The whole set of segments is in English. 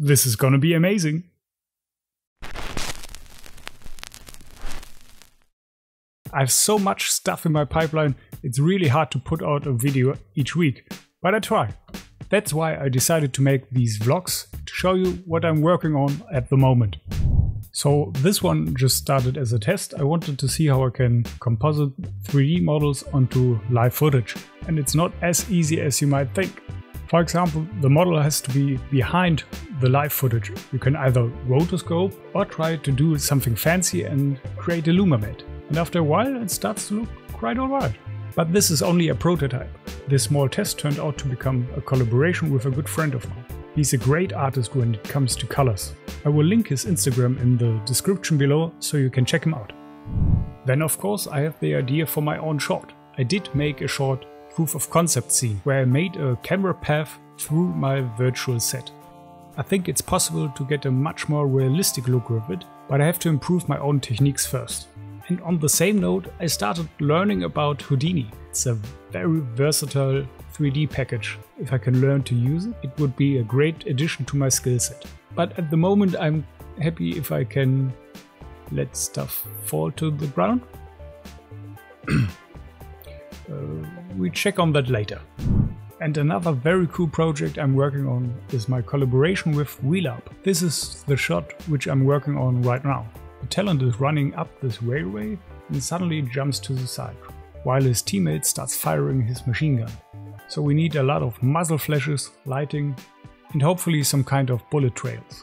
This is gonna be amazing. I have so much stuff in my pipeline, it's really hard to put out a video each week, but I try. That's why I decided to make these vlogs to show you what I'm working on at the moment. So this one just started as a test. I wanted to see how I can composite 3D models onto live footage. And it's not as easy as you might think. For example, the model has to be behind the live footage. You can either rotoscope or try to do something fancy and create a luma matte. And after a while it starts to look quite alright. But this is only a prototype. This small test turned out to become a collaboration with a good friend of mine. He's a great artist when it comes to colors. I will link his Instagram in the description below so you can check him out. Then of course I have the idea for my own short. I did make a short proof of concept scene where I made a camera path through my virtual set. I think it's possible to get a much more realistic look with it, but I have to improve my own techniques first. And on the same note, I started learning about Houdini. It's a very versatile 3D package. If I can learn to use it, it would be a great addition to my skill set. But at the moment, I'm happy if I can let stuff fall to the ground. uh, we check on that later. And another very cool project I'm working on is my collaboration with Wheelup. This is the shot which I'm working on right now. The talent is running up this railway and suddenly jumps to the side, while his teammate starts firing his machine gun. So we need a lot of muzzle flashes, lighting, and hopefully some kind of bullet trails.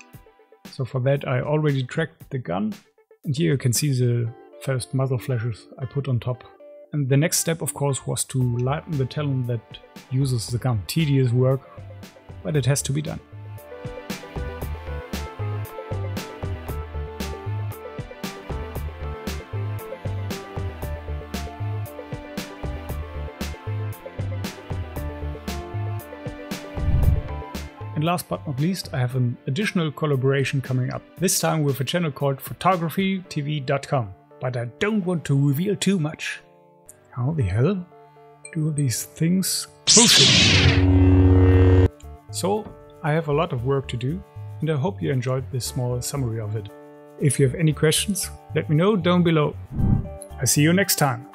So for that I already tracked the gun, and here you can see the first muzzle flashes I put on top. And the next step of course was to lighten the talent that uses the gun. Tedious work, but it has to be done. And last but not least, I have an additional collaboration coming up, this time with a channel called photographytv.com. But I don't want to reveal too much. How the hell do these things So, I have a lot of work to do, and I hope you enjoyed this small summary of it. If you have any questions, let me know down below. I see you next time.